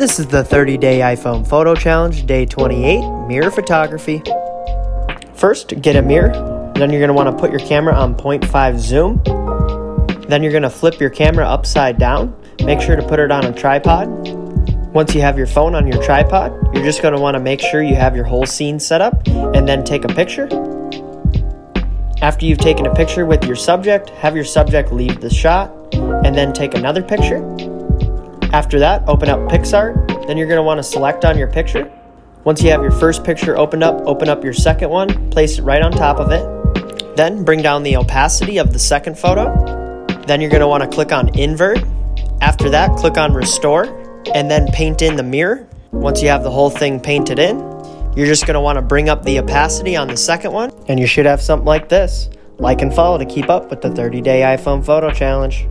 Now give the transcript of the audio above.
This is the 30 day iPhone photo challenge, day 28, mirror photography. First, get a mirror. Then you're going to want to put your camera on 0.5 zoom. Then you're going to flip your camera upside down. Make sure to put it on a tripod. Once you have your phone on your tripod, you're just going to want to make sure you have your whole scene set up and then take a picture. After you've taken a picture with your subject, have your subject leave the shot and then take another picture. After that, open up PicsArt. Then you're going to want to select on your picture. Once you have your first picture opened up, open up your second one, place it right on top of it. Then bring down the opacity of the second photo. Then you're going to want to click on Invert. After that, click on Restore and then paint in the mirror. Once you have the whole thing painted in, you're just going to want to bring up the opacity on the second one and you should have something like this. Like and follow to keep up with the 30 day iPhone photo challenge.